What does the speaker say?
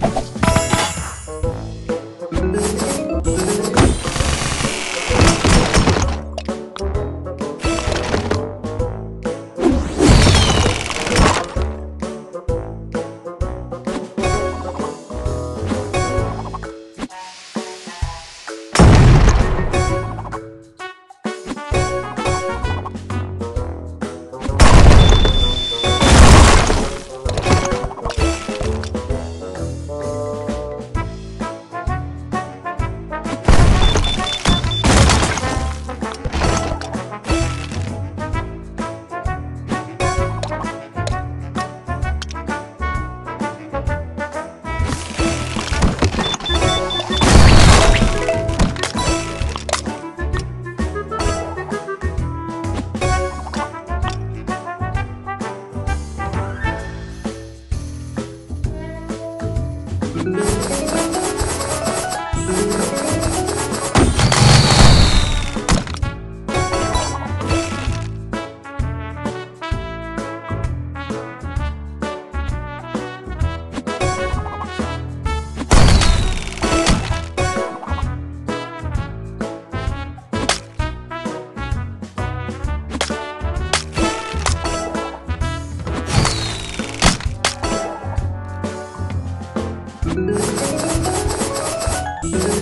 Música This is